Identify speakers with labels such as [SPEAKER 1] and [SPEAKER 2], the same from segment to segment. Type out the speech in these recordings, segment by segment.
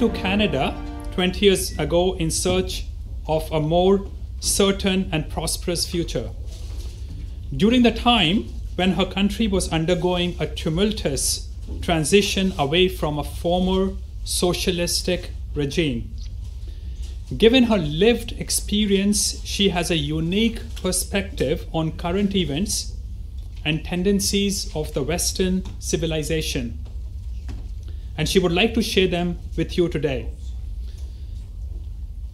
[SPEAKER 1] to Canada 20 years ago in search of a more certain and prosperous future. During the time when her country was undergoing a tumultuous transition away from a former socialistic regime. Given her lived experience, she has a unique perspective on current events and tendencies of the Western civilization. And she would like to share them with you today.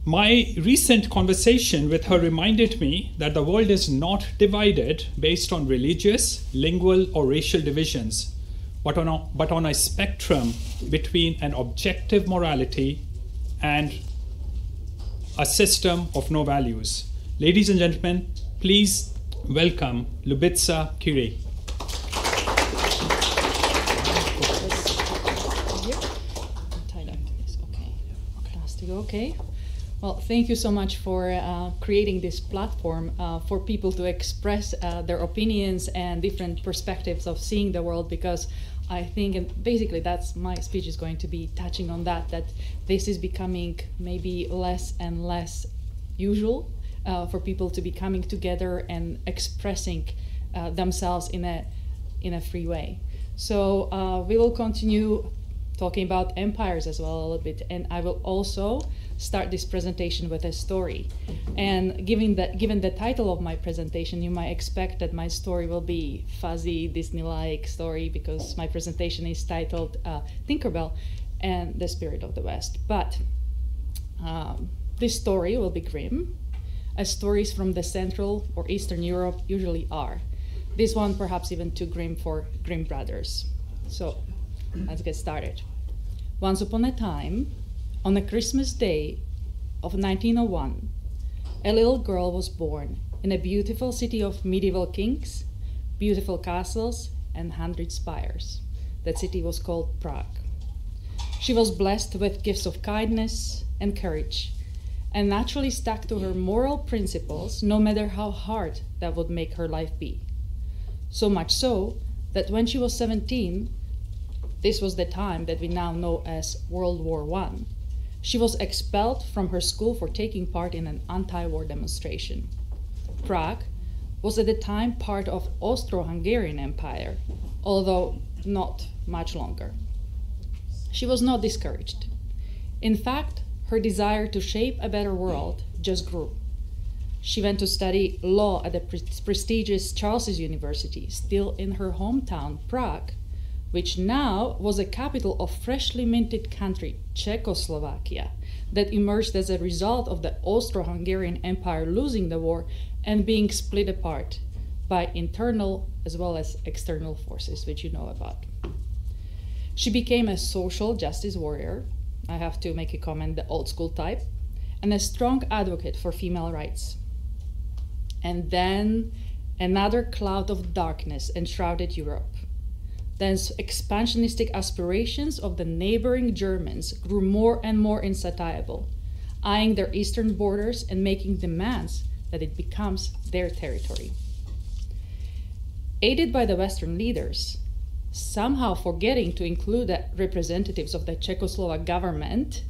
[SPEAKER 1] My recent conversation with her reminded me that the world is not divided based on religious, lingual, or racial divisions, but on a, but on a spectrum between an objective morality and a system of no values. Ladies and gentlemen, please welcome Lubica Keighery.
[SPEAKER 2] Okay. Well, thank you so much for uh, creating this platform uh, for people to express uh, their opinions and different perspectives of seeing the world because I think, and basically that's my speech is going to be touching on that, that this is becoming maybe less and less usual uh, for people to be coming together and expressing uh, themselves in a, in a free way. So uh, we will continue talking about empires as well a little bit, and I will also start this presentation with a story. And given that, given the title of my presentation, you might expect that my story will be fuzzy, Disney-like story because my presentation is titled uh, Tinkerbell and the Spirit of the West. But um, this story will be grim, as stories from the Central or Eastern Europe usually are. This one perhaps even too grim for Grimm brothers. So let's get started. Once upon a time, on a Christmas day of 1901, a little girl was born in a beautiful city of medieval kings, beautiful castles, and hundred spires. That city was called Prague. She was blessed with gifts of kindness and courage, and naturally stuck to her moral principles, no matter how hard that would make her life be. So much so that when she was 17, this was the time that we now know as World War I. She was expelled from her school for taking part in an anti war demonstration. Prague was at the time part of Austro Hungarian Empire, although not much longer. She was not discouraged. In fact, her desire to shape a better world just grew. She went to study law at the pre prestigious Charles University, still in her hometown, Prague, which now was a capital of freshly minted country, Czechoslovakia, that emerged as a result of the Austro Hungarian Empire losing the war and being split apart by internal as well as external forces, which you know about. She became a social justice warrior, I have to make a comment, the old school type, and a strong advocate for female rights. And then another cloud of darkness enshrouded Europe then expansionistic aspirations of the neighboring Germans grew more and more insatiable, eyeing their eastern borders and making demands that it becomes their territory. Aided by the Western leaders, somehow forgetting to include the representatives of the Czechoslovak government,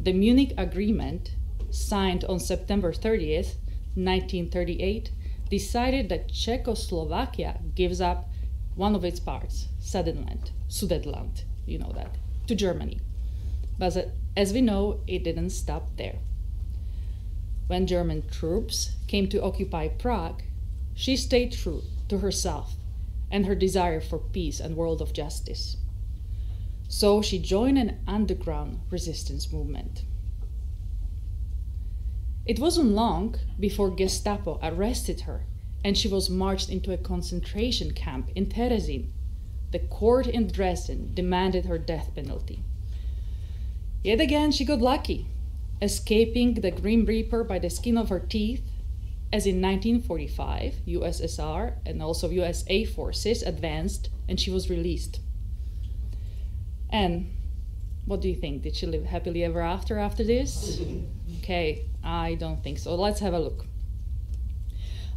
[SPEAKER 2] the Munich Agreement, signed on September 30th, 1938, decided that Czechoslovakia gives up one of its parts, Sudetenland, Sudetenland, you know that, to Germany. But as we know, it didn't stop there. When German troops came to occupy Prague, she stayed true to herself and her desire for peace and world of justice. So she joined an underground resistance movement. It wasn't long before Gestapo arrested her and she was marched into a concentration camp in Terezin. The court in Dresden demanded her death penalty. Yet again, she got lucky, escaping the Grim Reaper by the skin of her teeth, as in 1945, USSR and also USA forces advanced and she was released. And what do you think? Did she live happily ever after after this? Okay, I don't think so. Let's have a look.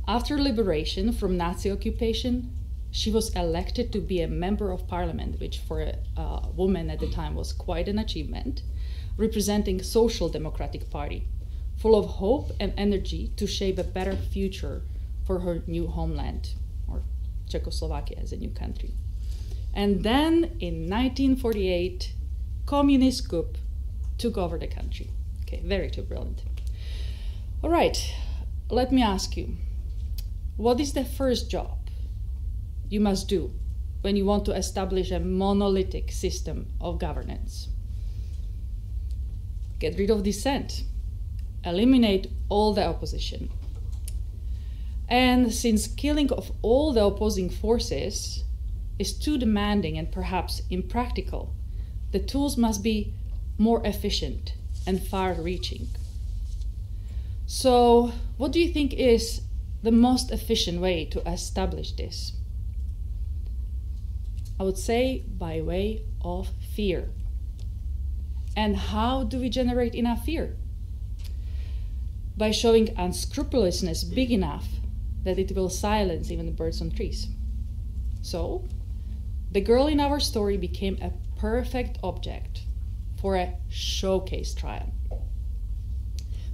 [SPEAKER 2] After liberation from Nazi occupation, she was elected to be a member of parliament, which for a, woman at the time was quite an achievement. representing Social Democratic Party, full of hope and energy to shape a better future for her new homeland, or Czechoslovakia as a new country. And then in 1948, communist coup took over the country. Okay, very too brilliant. All right, let me ask you, what is the first job you must do when you want to establish a monolithic system of governance? Get rid of dissent, eliminate all the opposition. And since killing of all the opposing forces is too demanding and perhaps impractical, the tools must be more efficient and far reaching. So, what do you think is the most efficient way to establish this? I would say by way of fear. And how do we generate enough fear? By showing unscrupulousness big enough that it will silence even the birds on trees. So, the girl in our story became a perfect object for a showcase trial.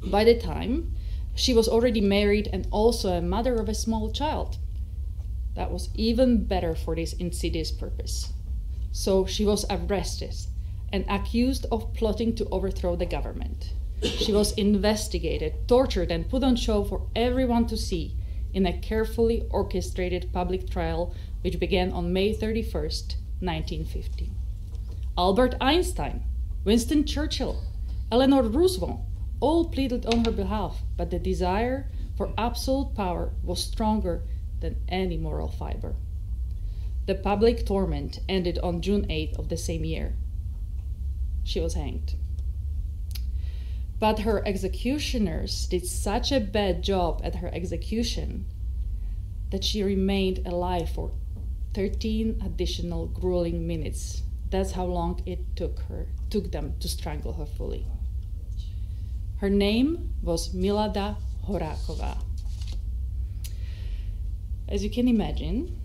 [SPEAKER 2] By the time she was already married and also a mother of a small child, that was even better for this insidious purpose. So she was arrested and accused of plotting to overthrow the government. She was investigated, tortured, and put on show for everyone to see in a carefully orchestrated public trial which began on May 31st, 1950. Albert Einstein, Winston Churchill, Eleanor Roosevelt all pleaded on her behalf, but the desire for absolute power was stronger than any moral fiber. The public torment ended on June 8th of the same year. She was hanged. But her executioners did such a bad job at her execution that she remained alive for 13 additional grueling minutes. That's how long it took her took them to strangle her fully. Her name was Milada Horakova. As you can imagine,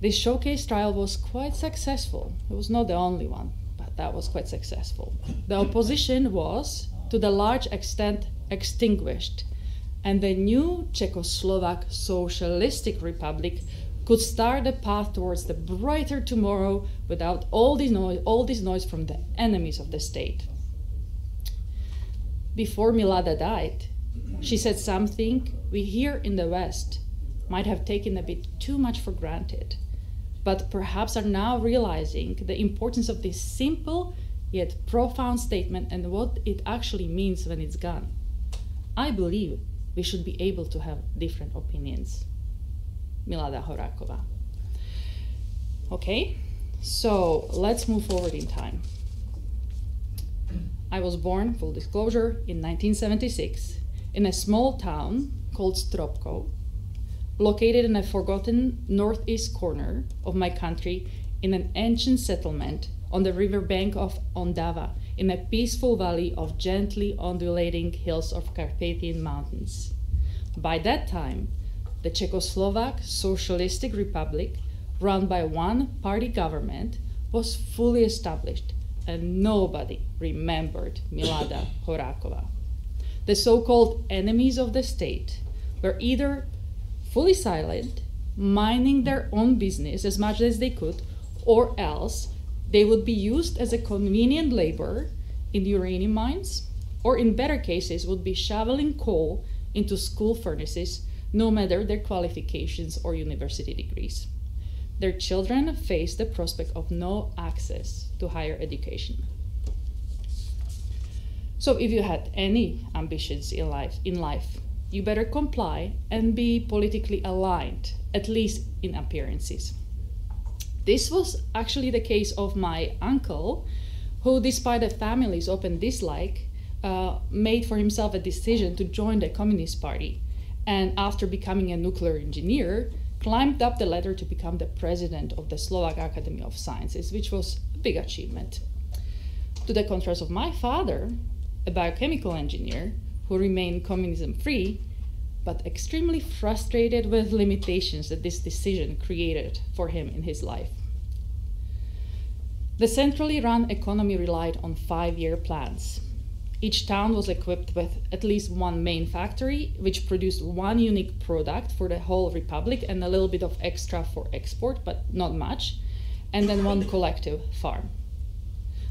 [SPEAKER 2] this showcase trial was quite successful. It was not the only one, but that was quite successful. The opposition was, to the large extent, extinguished, and the new Czechoslovak Socialistic Republic could start the path towards the brighter tomorrow without all this noise, all this noise from the enemies of the state. Before Milada died, she said something we here in the West might have taken a bit too much for granted, but perhaps are now realizing the importance of this simple yet profound statement and what it actually means when it's gone. I believe we should be able to have different opinions. Milada Horakova. Okay, so let's move forward in time. I was born, full disclosure, in 1976 in a small town called Stropkov located in a forgotten northeast corner of my country in an ancient settlement on the riverbank of Ondava in a peaceful valley of gently undulating hills of Carpathian Mountains. By that time, the Czechoslovak Socialistic Republic, run by one party government, was fully established and nobody remembered Milada Horakova. The so called enemies of the state were either fully silent, minding their own business as much as they could, or else they would be used as a convenient labor in the uranium mines, or in better cases, would be shoveling coal into school furnaces, no matter their qualifications or university degrees. Their children face the prospect of no access to higher education. So, if you had any ambitions in life, in life, you better comply and be politically aligned, at least in appearances. This was actually the case of my uncle, who, despite the family's open dislike, uh, made for himself a decision to join the Communist Party, and after becoming a nuclear engineer, climbed up the ladder to become the president of the Slovak Academy of Sciences, which was a big achievement. To the contrast of my father, a biochemical engineer, who remained communism free, but extremely frustrated with limitations that this decision created for him in his life. The centrally run economy relied on five year plans, Each town was equipped with at least one main factory, which produced one unique product for the whole republic and a little bit of extra for export, but not much, and then one collective farm.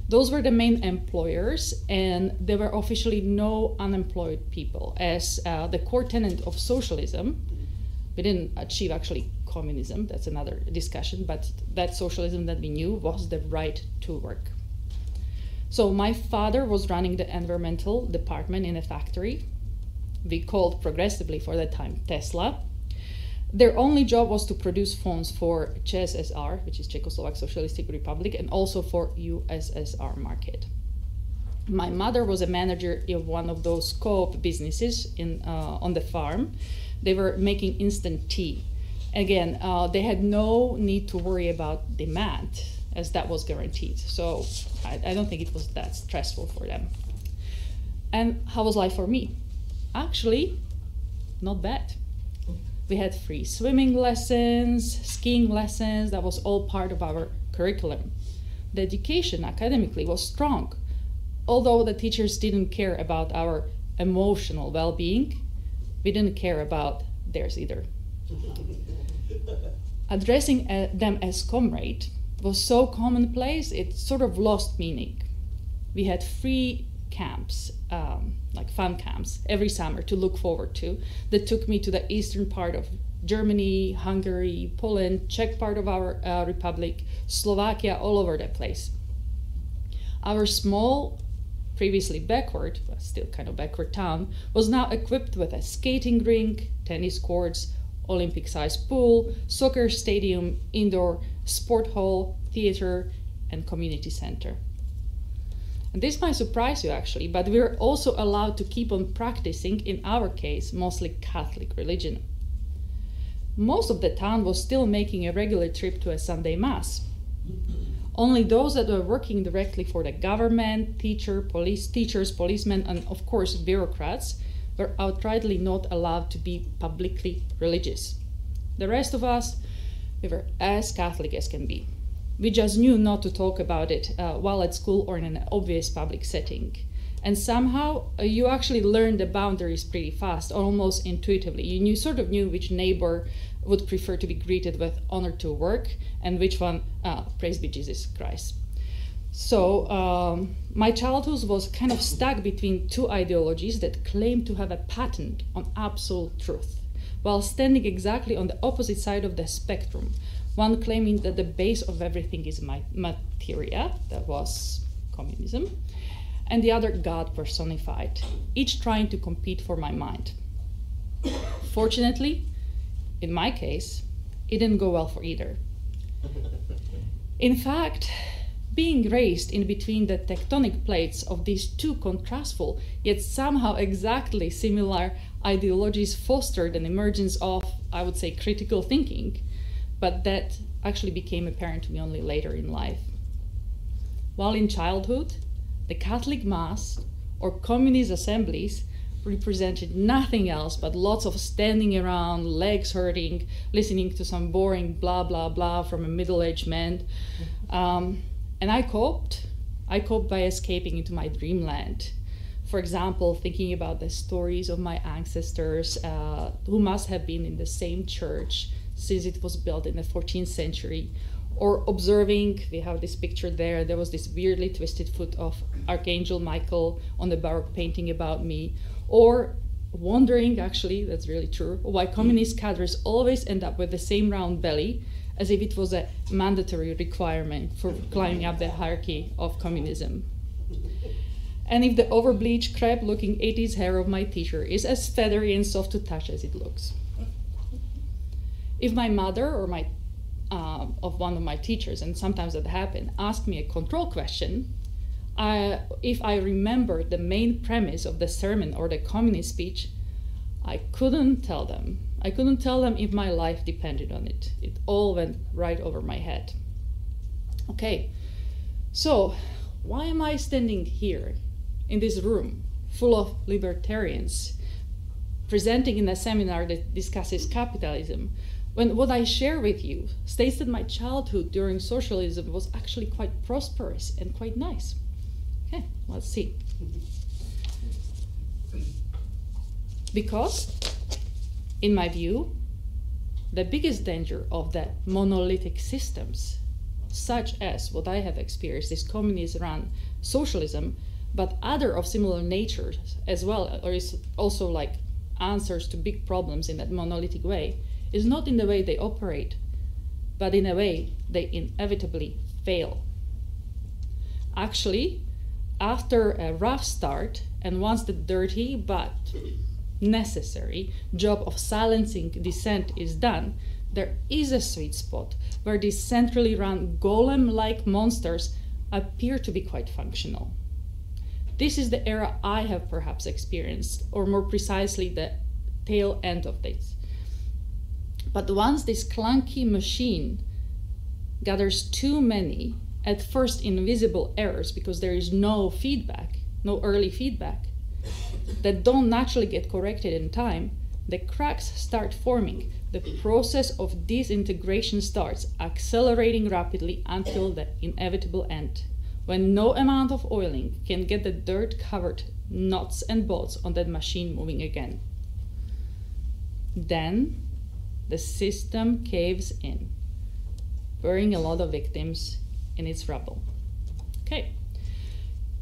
[SPEAKER 2] Those were the main employers, and there were officially no unemployed people, as uh, the core tenet of socialism. We didn't achieve actually communism, that's another discussion, but that socialism that we knew was the right to work. So my father was running the environmental department in a factory. We called progressively for that time Tesla. Their only job was to produce phones for CSSR, which is Czechoslovak Socialistic Republic, and also for USSR market. My mother was a manager of one of those co-op businesses in, uh, on the farm. They were making instant tea. Again, uh, they had no need to worry about demand as that was guaranteed. So I, I, don't think it was that stressful for them. And how was life for me? Actually, not bad. We had free swimming lessons, skiing lessons, that was all part of our curriculum. The education academically was strong, although the teachers didn't care about our emotional well being, we didn't care about theirs either. Addressing uh, them as comrade was so commonplace, it sort of lost meaning. We had free camps, um, like fun camps, every summer to look forward to that took me to the eastern part of Germany, Hungary, Poland, Czech part of our uh, republic, Slovakia, all over the place. Our small, previously backward, but still kind of backward town, was now equipped with a skating rink, tennis courts, Olympic sized pool, soccer stadium, indoor sport hall, theater, and community center. And this might surprise you actually, but we're also allowed to keep on practicing, in our case, mostly Catholic religion. Most of the town was still making a regular trip to a Sunday Mass. Only those that were working directly for the government, teacher, police, teachers, policemen, and of course bureaucrats were outrightly not allowed to be publicly religious. The rest of us, we were as Catholic as can be. We just knew not to talk about it uh, while at school or in an obvious public setting. And somehow uh, you actually learned the boundaries pretty fast, almost intuitively. You knew sort of knew which neighbor would prefer to be greeted with honor to work and which one, uh, praise be Jesus Christ. So um, my childhood was kind of stuck between two ideologies that claimed to have a patent on absolute truth while standing exactly on the opposite side of the spectrum. One claiming that the base of everything is materia, that was communism, and the other God personified, each trying to compete for my mind. Fortunately, in my case, it didn't go well for either. In fact, being raised in between the tectonic plates of these two contrastful yet somehow exactly similar ideologies fostered an emergence of, I would say, critical thinking, but that actually became apparent to me only later in life. While in childhood, the Catholic Mass or communist assemblies represented nothing else but lots of standing around, legs hurting, listening to some boring blah blah blah from a middle aged man. Um, and I coped. I coped by escaping into my dreamland for example, thinking about the stories of my ancestors uh, who must have been in the same church since it was built in the 14th century, or observing, we have this picture there, there was this weirdly twisted foot of Archangel Michael on the Baroque painting about me, or wondering, actually, that's really true, why communist cadres always end up with the same round belly as if it was a mandatory requirement for climbing up the hierarchy of communism and if the overbleached, crap looking 80s hair of my teacher is as feathery and soft to touch as it looks. If my mother or my uh, of one of my teachers, and sometimes that happened, asked me a control question, I, if I remembered the main premise of the sermon or the communist speech, I couldn't tell them. I couldn't tell them if my life depended on it. It all went right over my head. Okay, so why am I standing here in this room full of libertarians presenting in a seminar that discusses capitalism when what I share with you states that my childhood during socialism was actually quite prosperous and quite nice. Okay, let's see. Because, in my view, the biggest danger of the monolithic systems, such as what I have experienced, is communist run socialism, but other of similar nature as well, or is also like answers to big problems in that monolithic way, is not in the way they operate, but in a way they inevitably fail. Actually, after a rough start, and once the dirty but necessary job of silencing dissent is done, there is a sweet spot where these centrally run golem like monsters appear to be quite functional. This is the era I have perhaps experienced, or more precisely, the tail end of this. But once this clunky machine gathers too many, at first invisible errors, because there is no feedback, no early feedback, that don't naturally get corrected in time, the cracks start forming. The process of disintegration starts accelerating rapidly until the inevitable end, when no amount of oiling can get the dirt covered nuts and bolts on that machine moving again. Then the system caves in, burying a lot of victims in its rubble. Okay.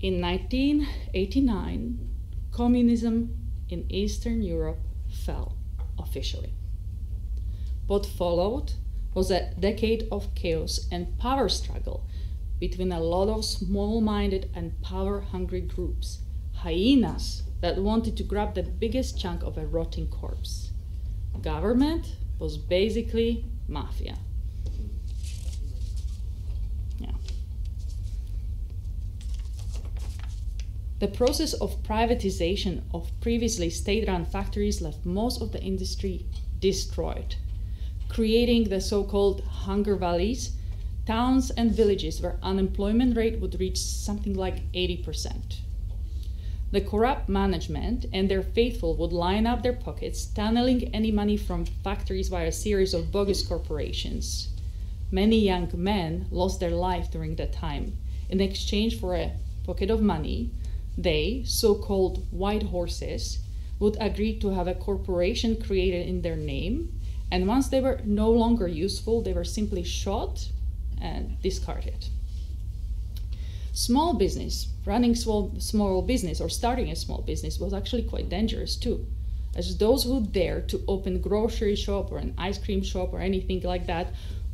[SPEAKER 2] In 1989, communism in Eastern Europe fell officially. What followed was a decade of chaos and power struggle between a lot of small minded and power hungry groups, hyenas that wanted to grab the biggest chunk of a rotting corpse. Government was basically mafia. The process of privatization of previously state run factories left most of the industry destroyed, creating the so called hunger valleys, towns and villages where unemployment rate would reach something like 80%. The corrupt management and their faithful would line up their pockets, tunneling any money from factories via a series of bogus corporations. Many young men lost their life during that time in exchange for a pocket of money they, so called white horses, would agree to have a corporation created in their name, and once they were no longer useful, they were simply shot and discarded. Small business, running small, small business or starting a small business was actually quite dangerous too, as those who dared to open a grocery shop or an ice cream shop or anything like that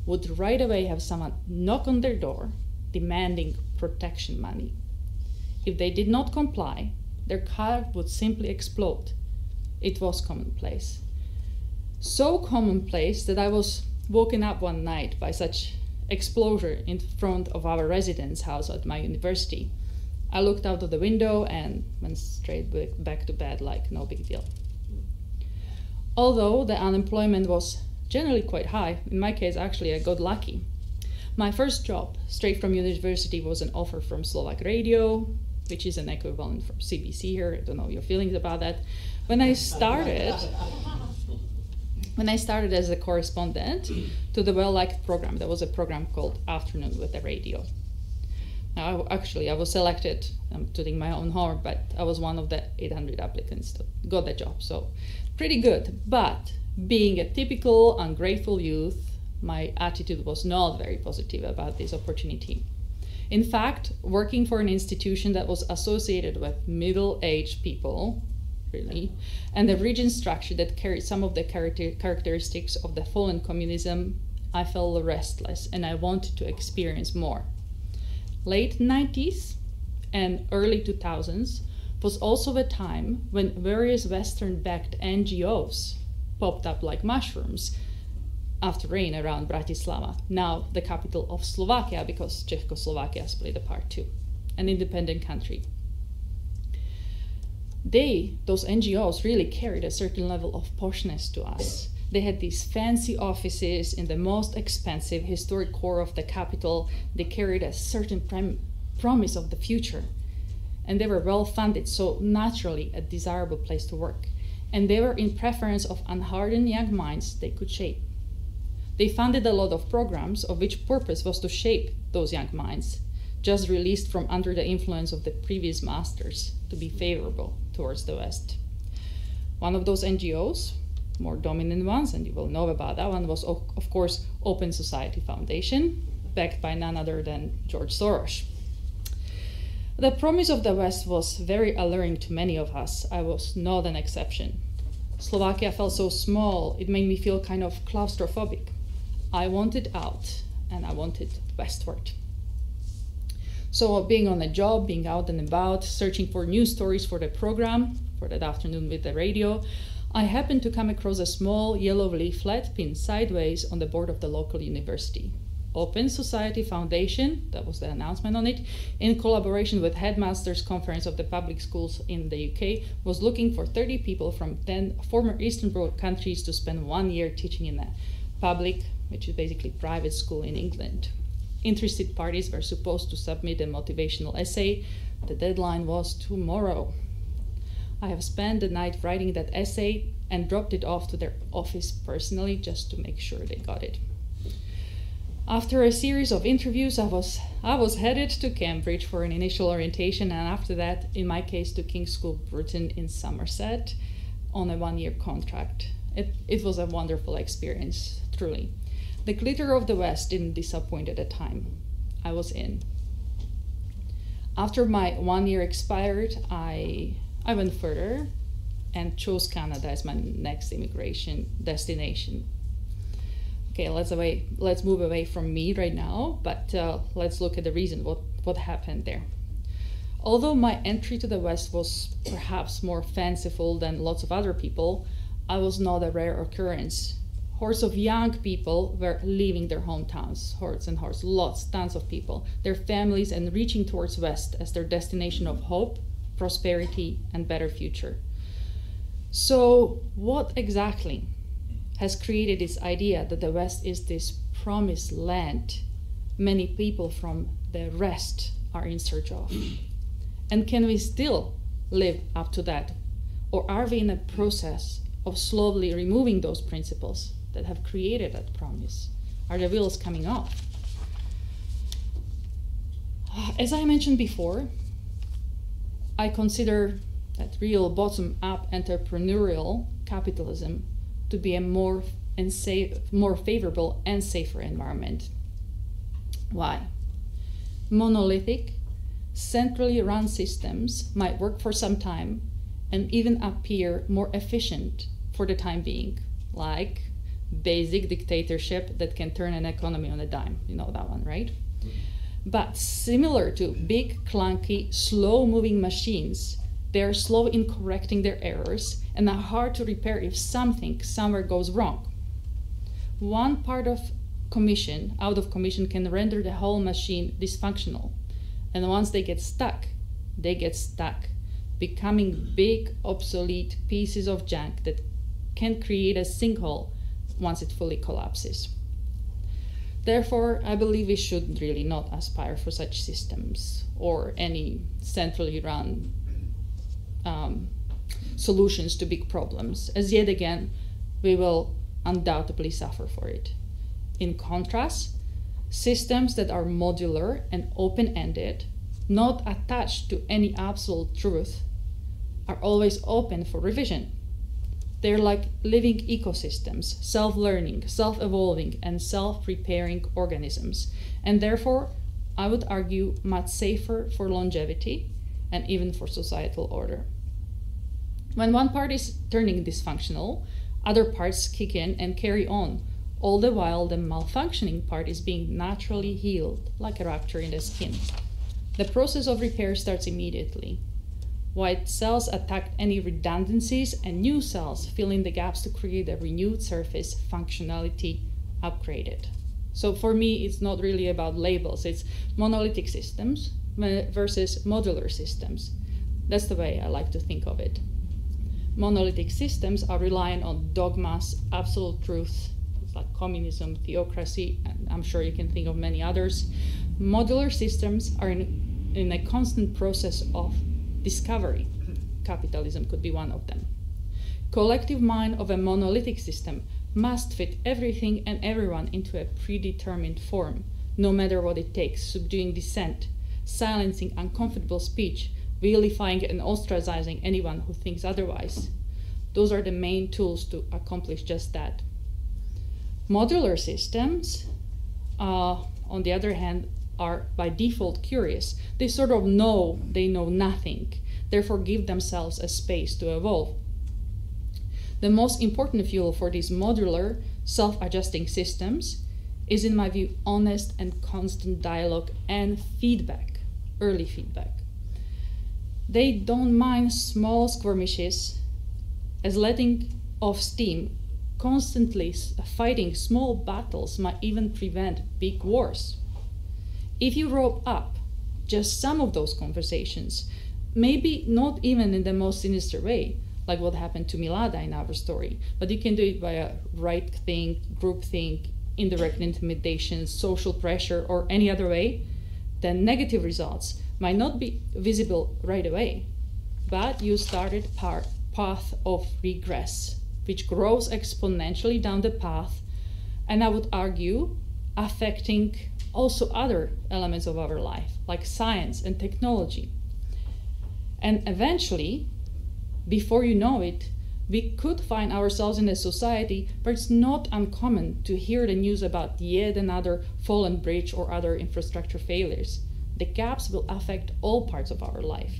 [SPEAKER 2] would right away have someone knock on their door demanding protection money if they did not comply, their car would simply explode. It was commonplace. So commonplace that I was woken up one night by such explosion in front of our residence house at my university. I looked out of the window and went straight back to bed like no big deal. Although the unemployment was generally quite high, in my case, actually, I got lucky. My first job, straight from university, was an offer from Slovak Radio, which is an equivalent for CBC here. I don't know your feelings about that. When I started, when I started as a correspondent to the well-liked program, there was a program called Afternoon with the Radio. Now, I, actually, I was selected. I'm tooting my own horn, but I was one of the 800 applicants that got the job. So, pretty good. But being a typical ungrateful youth, my attitude was not very positive about this opportunity. In fact, working for an institution that was associated with middle aged people, really, and the region structure that carried some of the character characteristics of the fallen communism, I felt restless and I wanted to experience more. Late 90s and early 2000s was also the time when various Western backed NGOs popped up like mushrooms after rain around Bratislava, now the capital of Slovakia, because Czechoslovakia played a part too, an independent country. They, those NGOs, really carried a certain level of poshness to us. They had these fancy offices in the most expensive historic core of the capital. They carried a certain prim- promise of the future. And they were well funded, so naturally a desirable place to work. And they were in preference of unhardened young minds they could shape. They funded a lot of programs of which purpose was to shape those young minds, just released from under the influence of the previous masters, to be favorable towards the West. One of those NGOs, more dominant ones, and you will know about that one, was of course Open Society Foundation, backed by none other than George Soros. The promise of the West was very alluring to many of us. I was not an exception. Slovakia felt so small, it made me feel kind of claustrophobic. I wanted it out, and I wanted westward. So, being on a job, being out and about, searching for news stories for the program, for that afternoon with the radio, I happened to come across a small yellow leaflet pinned sideways on the board of the local university. Open Society Foundation, that was the announcement on it, in collaboration with Headmasters Conference of the Public Schools in the UK, was looking for 30 people from 10 former Eastern Bloc countries to spend one year teaching in a public, which is basically private school in England. Interested parties were supposed to submit a motivational essay. The deadline was tomorrow. I have spent the night writing that essay and dropped it off to their office personally just to make sure they got it. After a series of interviews, I was I was headed to Cambridge for an initial orientation, and after that, in my case, to King's School Bruton in Somerset on a one-year contract. It, it was a wonderful experience, truly. The glitter of the West didn't disappoint at the time. I was in. After my one year expired, I I went further and chose Canada as my next immigration destination. Okay, let's away. Let's move away from me right now, but uh, let's look at the reason what what happened there. Although my entry to the West was perhaps more fanciful than lots of other people, I was not a rare occurrence. Hordes of young people were leaving their hometowns, hordes and hordes, lots, tons of people, their families, and reaching towards West as their destination of hope prosperity, and better future. So, what exactly has created this idea that the West is this promised land many people from the rest are in search of? And can we still live up to that? Or are we in a process of slowly removing those principles that have created that promise? Are the wheels coming off? As I mentioned before, I consider that real bottom up entrepreneurial capitalism to be a more and safe, more favorable and safer environment. Why? Monolithic, centrally run systems might work for some time and even appear more efficient for the time being, like basic dictatorship that can turn an economy on a dime. You know that one, right? Mm-hmm. But similar to big, clunky, slow moving machines, they are slow in correcting their errors and are hard to repair if something somewhere goes wrong. One part of commission, out of commission, can render the whole machine dysfunctional. And once they get stuck, they get stuck, becoming big, obsolete pieces of junk that can create a sinkhole once it fully collapses. Therefore, I believe we should really not aspire for such systems or any centrally run um, solutions to big problems, as yet again, we will undoubtedly suffer for it. In contrast, systems that are modular and open ended, not attached to any absolute truth, are always open for revision they're like living ecosystems, self learning, self evolving, and self repairing organisms, and therefore, I would argue, much safer for longevity and even for societal order. When one part is turning dysfunctional, other parts kick in and carry on, all the while the malfunctioning part is being naturally healed, like a rupture in the skin. The process of repair starts immediately, White cells attack any redundancies and new cells fill in the gaps to create a renewed surface functionality upgraded. So for me, it's not really about labels, it's monolithic systems versus modular systems. That's the way I like to think of it. Monolithic systems are reliant on dogmas, absolute truths, like communism, theocracy, and I'm sure you can think of many others. Modular systems are in, in a constant process of discovery. Capitalism could be one of them. Collective mind of a monolithic system must fit everything and everyone into a predetermined form, no matter what it takes, subduing dissent, silencing uncomfortable speech, vilifying and ostracizing anyone who thinks otherwise. Those are the main tools to accomplish just that. Modular systems, uh, on the other hand, are by default curious. They sort of know they know nothing, therefore, give themselves a space to evolve. The most important fuel for these modular, self adjusting systems is, in my view, honest and constant dialogue and feedback, early feedback. They don't mind small skirmishes as letting off steam, constantly fighting small battles might even prevent big wars. If you rope up just some of those conversations, maybe not even in the most sinister way, like what happened to Milada in our story, but you can do it via right think, group think, indirect intimidation, social pressure, or any other way, then negative results might not be visible right away, but you started part path of regress, which grows exponentially down the path, and I would argue affecting also other elements of our life, like science and technology. And eventually, before you know it, we could find ourselves in a society where it's not uncommon to hear the news about yet another fallen bridge or other infrastructure failures. The gaps will affect all parts of our life.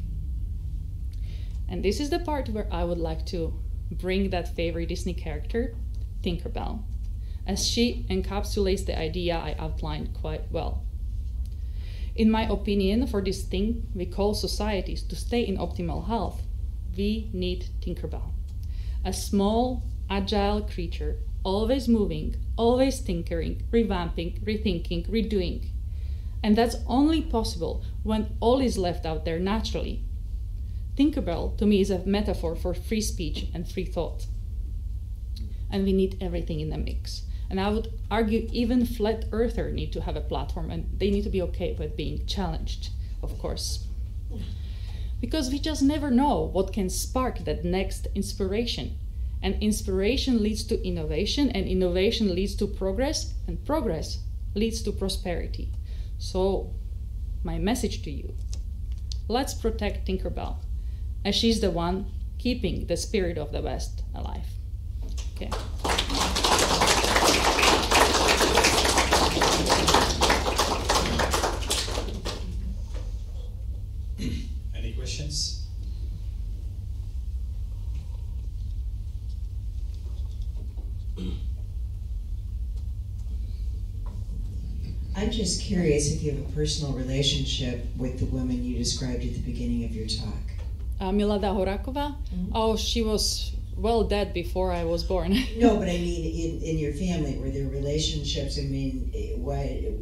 [SPEAKER 2] And this is the part where I would like to bring that favorite Disney character, Tinkerbell, as she encapsulates the idea I outlined quite well. In my opinion, for this thing we call societies to stay in optimal health, we need Tinkerbell. A small, agile creature, always moving, always tinkering, revamping, rethinking, redoing. And that's only possible when all is left out there naturally. Tinkerbell, to me, is a metaphor for free speech and free thought. And we need everything in the mix. And I would argue even flat earther need to have a platform and they need to be okay with being challenged, of course because we just never know what can spark that next inspiration. And inspiration leads to innovation, and innovation leads to progress, and progress leads to prosperity. So, my message to you let's protect Tinkerbell, as she's the one keeping the spirit of the West alive. Okay.
[SPEAKER 3] questions?
[SPEAKER 4] I'm just curious if you have a personal relationship with the woman you described at the beginning of your talk.
[SPEAKER 2] Uh, Milada Horakova? Mm-hmm. Oh, she was well dead before I was born.
[SPEAKER 4] no, but I mean, in, in your family, were there relationships? I mean, why?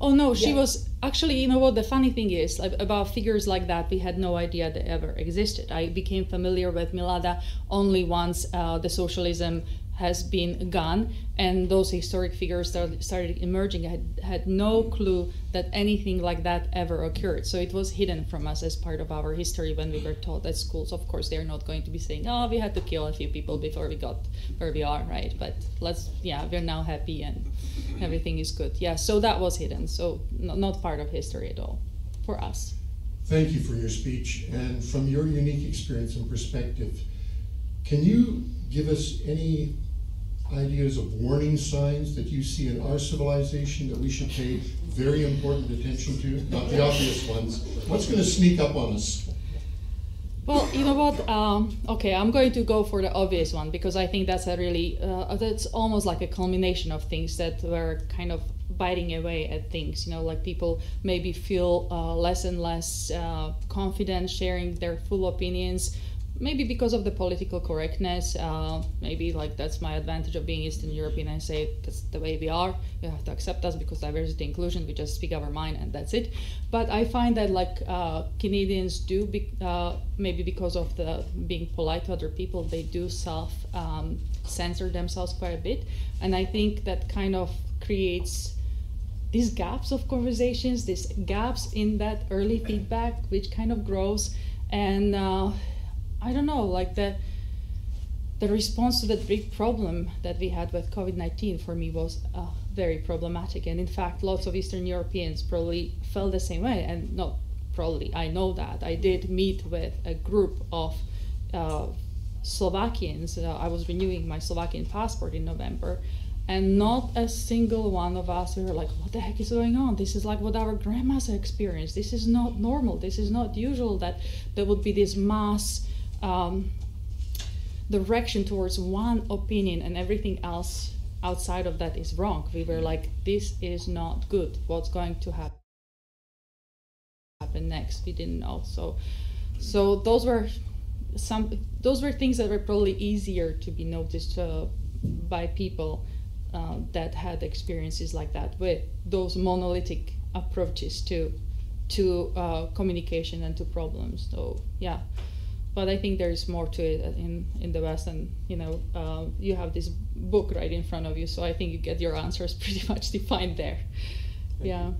[SPEAKER 2] Oh no, she yeah. was actually. You know what? The funny thing is like, about figures like that, we had no idea they ever existed. I became familiar with Milada only once uh, the socialism has been gone and those historic figures started, started emerging I had, had no clue that anything like that ever occurred. So it was hidden from us as part of our history when we were taught at schools. Of course they're not going to be saying oh we had to kill a few people before we got where we are right? But let's yeah we're now happy and everything is good. Yeah so that was hidden. So not part of history at all for us.
[SPEAKER 5] Thank you for your speech. And from your unique experience and perspective can you give us any ideas of warning signs that you see in our civilization that we should pay very important attention to? Not the obvious ones. What's going to sneak up on us?
[SPEAKER 2] Well, you know what? Um, okay, I'm going to go for the obvious one because I think that's a really uh, that's almost like a culmination of things that were kind of biting away at things. You know, like people maybe feel uh, less and less uh, confident sharing their full opinions maybe because of the political correctness uh, maybe like that's my advantage of being eastern european. I say that's the way we are. You have to accept us because diversity inclusion we just speak our mind and that's it. But i find that like uh, canadians do be, uh, maybe because of the being polite to other people they do self um, censor themselves quite a bit. And i think that kind of creates these gaps of conversations these gaps in that early feedback which kind of grows. And uh, I don't know, like the the response to that big problem that we had with COVID 19 for me was uh, very problematic. And in fact, lots of Eastern Europeans probably felt the same way. And not probably, I know that. I did meet with a group of uh, Slovakians. Uh, I was renewing my Slovakian passport in November, and not a single one of us were like, "What the heck is going on? This is like what our grandmas experienced. This is not normal. This is not usual that there would be this mass." Um, direction towards one opinion and everything else outside of that is wrong. We were like, this is not good. What's going to happen? happen next we didn't know so so those were some those were things that were probably easier to be noticed uh, by people uh, that had experiences like that with those monolithic approaches to to uh, communication and to problems so yeah but I think there's more to it in in the West, and you know, uh, you have this book right in front of you, so I think you get your answers pretty much defined there. Thank yeah. You.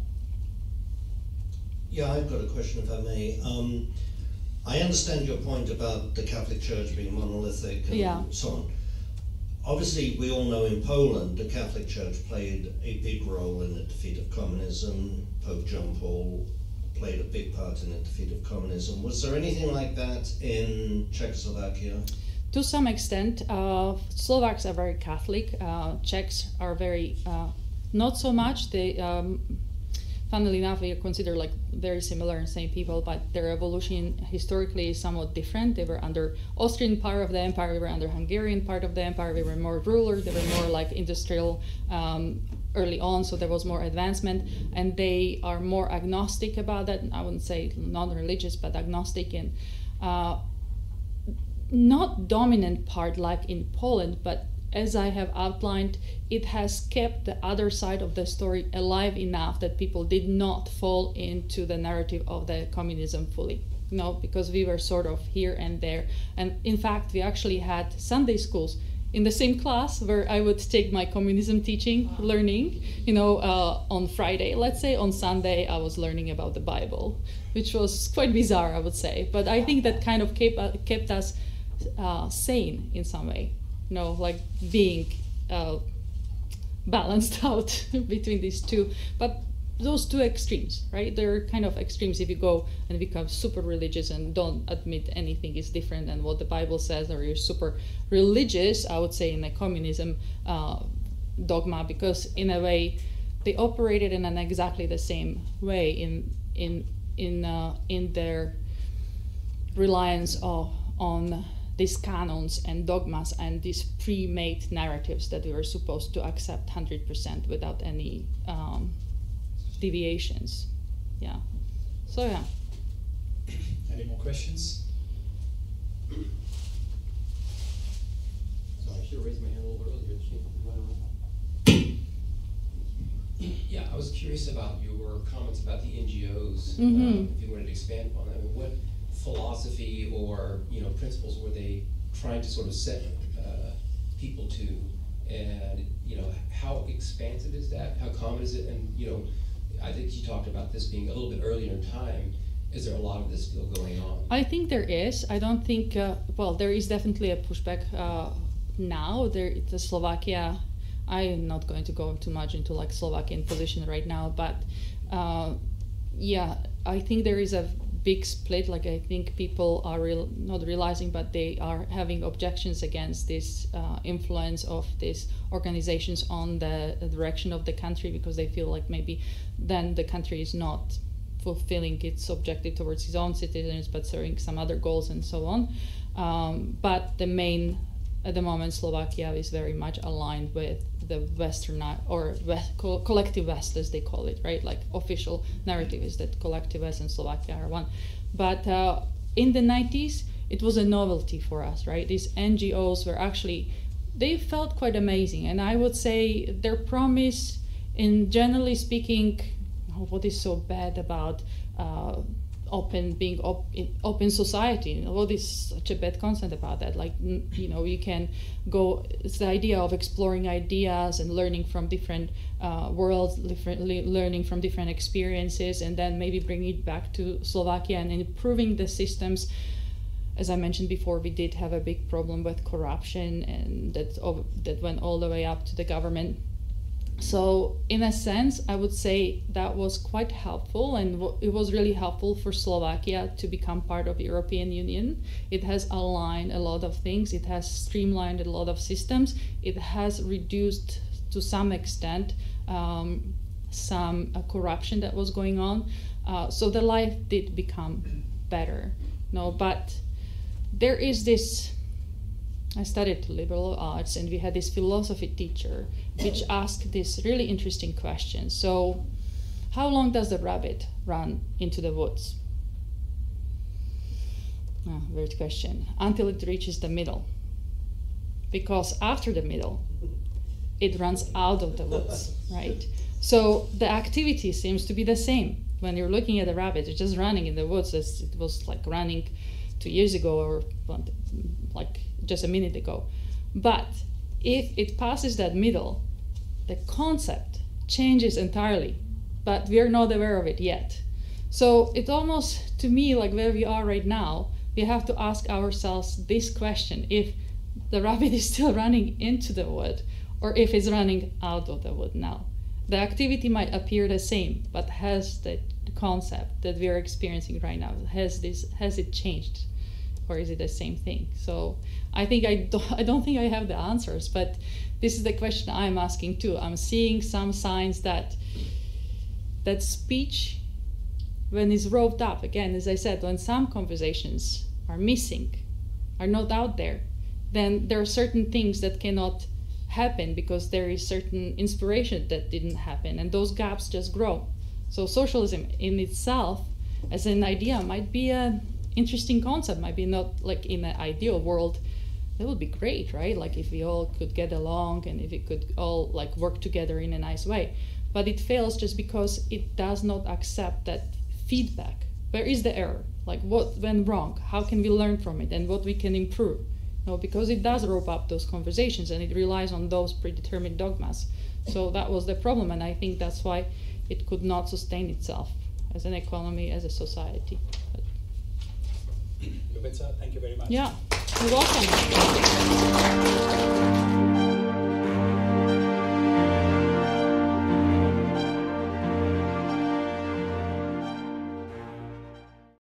[SPEAKER 3] Yeah, I've got a question, if I may. Um, I understand your point about the Catholic Church being monolithic and yeah. so on. Obviously, we all know in Poland the Catholic Church played a big role in the defeat of communism. Pope John Paul played a big part in the defeat of communism. Was there anything like that in Czechoslovakia?
[SPEAKER 2] To some extent, uh, Slovaks are very Catholic. Uh, Czechs are very uh, not so much. They um, funnily enough, we consider like very similar and same people, but their evolution historically is somewhat different. They were under Austrian part of the empire, we were under Hungarian part of the empire. We were more ruler, they were more like industrial um, early on, so there was more advancement, and they are more agnostic about that. I wouldn't say non-religious, but agnostic and uh, not dominant part like in Poland, but as I have outlined, it has kept the other side of the story alive enough that people did not fall into the narrative of the communism fully. You know, because we were sort of here and there. And in fact, we actually had Sunday schools in the same class where I would take my communism teaching, learning, you know, uh, on Friday, let's say, on Sunday, I was learning about the Bible, which was quite bizarre, I would say. But I think that kind of kept, uh, kept us uh, sane in some way you know, like being uh, balanced out between these two. But those two extremes, right? They're kind of extremes if you go and become super religious and don't admit anything is different than what the Bible says, or you're super religious, I would say, in a communism uh, dogma, because in a way they operated in an exactly the same way in in in uh, in their reliance of, on these canons and dogmas and these pre-made narratives that we were supposed to accept 100% without any um, deviations. Yeah. So yeah.
[SPEAKER 6] Any more questions?
[SPEAKER 7] Sorry, I should have raised my hand a little earlier. Yeah, I was curious about your comments about the NGOs.
[SPEAKER 2] Mm-hmm.
[SPEAKER 7] Um, if you wanted to expand upon that, I mean, what philosophy or you know principles were they trying to sort of set uh, people to, and you know how expansive is that? How common is it? And you know, I think you talked about this being a little bit earlier in time. Is there a lot of this still going on?
[SPEAKER 2] I think there is. I don't think. Uh, well, there is definitely a pushback uh, now. There, the Slovakia. I'm not going to go too much into like Slovakian position right now, but uh, yeah, I think there is a big split. Like I think people are real, not realizing, but they are having objections against this uh, influence of these organizations on the, direction of the country because they feel like maybe then the country is not fulfilling its objective towards its own citizens, but serving some other goals and so on. Um, but the main at the moment, Slovakia is very much aligned with the Western or West, collective West, as they call it, right? Like official narrative is that collective West and Slovakia are one. But uh, in the 90s, it was a novelty for us, right? These NGOs were actually, they felt quite amazing. And I would say their promise, in generally speaking, oh, what is so bad about uh, open being op, open society. What is such a bad concept about that. Like you know you can go it's the idea of exploring ideas and learning from different uh, worlds learning from different experiences and then maybe bring it back to slovakia and improving the systems. As I mentioned before, we did have a big problem with corruption, and that that went all the way up to the government so in a sense i would say that was quite helpful and it was really helpful for slovakia to become part of european union. It has aligned a lot of things. It has streamlined a lot of systems. It has reduced to some extent um, some uh, corruption that was going on. Uh, so the life did become better no but there is this I studied liberal arts, and we had this philosophy teacher which asked this really interesting question. So, how long does the rabbit run into the woods? Oh, weird question. Until it reaches the middle. Because after the middle, it runs out of the woods, right? So the activity seems to be the same. When you're looking at a rabbit, it's just running in the woods as it was like running two years ago or like just a minute ago. But if it passes that middle, the concept changes entirely, but we're not aware of it yet. So it's almost to me like where we are right now, we have to ask ourselves this question if the rabbit is still running into the wood or if it's running out of the wood now. The activity might appear the same, but has the concept that we are experiencing right now has this has it changed or is it the same thing? So I think I don't, I don't think I have the answers, but this is the question I'm asking too. I'm seeing some signs that that speech, when it's roped up, again, as I said, when some conversations are missing, are not out there, then there are certain things that cannot happen because there is certain inspiration that didn't happen, and those gaps just grow. So socialism in itself, as an idea, might be a interesting concept. maybe not like in an ideal world, that would be great, right? Like if we all could get along and if we could all like work together in a nice way. But it fails just because it does not accept that feedback. Where is the error? Like what went wrong? How can we learn from it and what we can improve? No, because it does rope up those conversations and it relies on those predetermined dogmas. So that was the problem, and I think that's why it could not sustain itself as an economy, as a society.
[SPEAKER 6] Lubica, thank you very much.
[SPEAKER 2] Yeah, you're welcome.